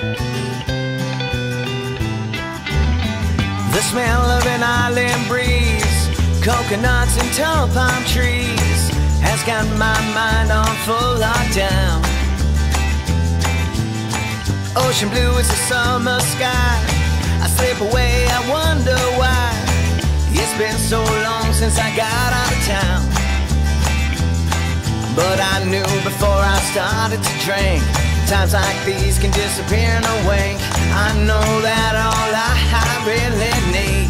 The smell of an island breeze, coconuts and tall palm trees, has got my mind on full lockdown. Ocean blue is the summer sky. I slip away, I wonder why. It's been so long since I got out of town. But I knew before I started to drink Times like these can disappear in a wink. I know that all I, really need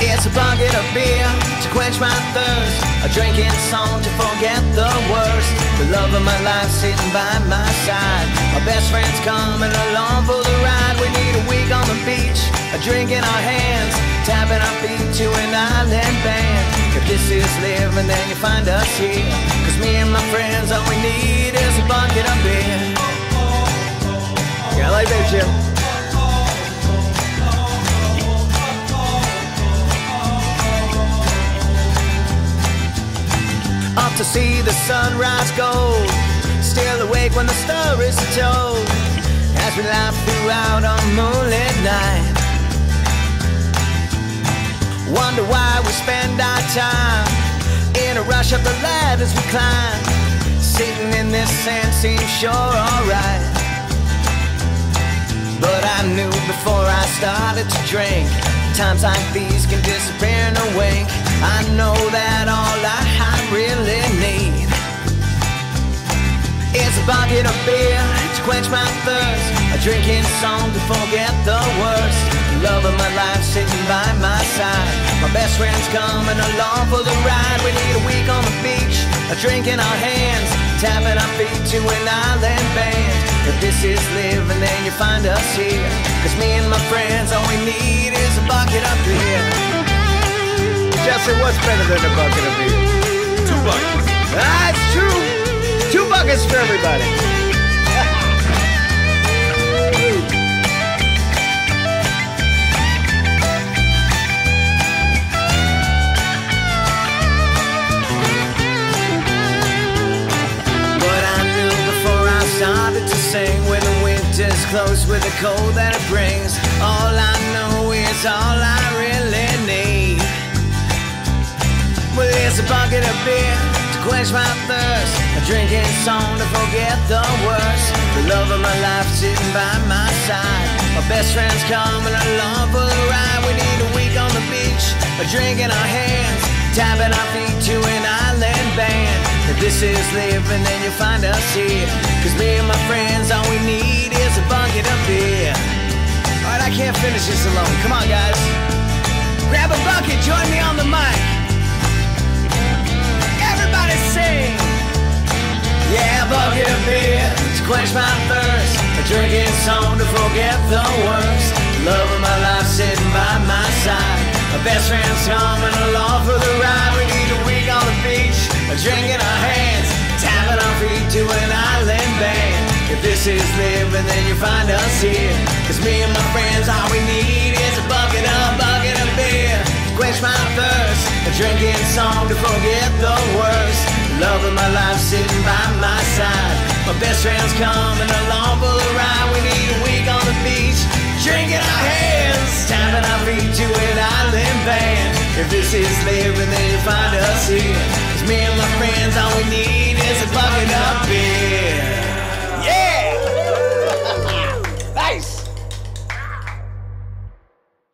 is a bucket of beer to quench my thirst, a drinking song to forget the worst. The love of my life sitting by my side. My best friend's coming along for the ride. We need a week on the beach, a drink in our hands, tapping our feet to an island band. If this is living, then you find us here. Me and my friends, all we need is a bucket of beer. Yeah, like that, Jim. Off to see the sunrise gold. Still awake when the story is told. As we laugh throughout on moonlit night. Wonder why we spend our time rush up the ladders we climb. Sitting in this sand seems sure alright. But I knew before I started to drink. Times like these can disappear in a wink. I know that all I, I really need is a bucket of beer to quench my thirst. A drinking song to forget the worst. Love of my life sitting by my side. My best friend's coming along for the ride. A drink in our hands, tapping our feet to an island band. If this is living, then you find us here. Cause me and my friends, all we need is a bucket of beer. Jesse, what's better than a bucket of beer? Two buckets. That's true. Two buckets for everybody. Sing when the winter's close with the cold that it brings. All I know is all I really need. Well, there's a bucket of beer to quench my thirst, a drinking song to forget the worst. The love of my life sitting by my side. My best friend's coming along for the ride. We need a week on the beach, a drink in our hands, tapping our feet to an island band. If this is living, then you'll find us here. Cause me and my friends, all we need is a bucket of beer. Alright, I can't finish this alone. Come on, guys. Grab a bucket, join me on the mic. Everybody sing. Yeah, a bucket of beer to quench my thirst. A drinking song to forget the worst. Love of my life sitting by my side. My best friend's coming along friends, all we need is a bucket of, bucket of beer. Quench my thirst. A drinking song to forget the worst. Love of my life sitting by my side. My best friend's coming along for the ride. We need a week on the beach. Drinking our hands. Tapping our feet to an island band. If this is living, then you find us here. Cause me and my friends, all we need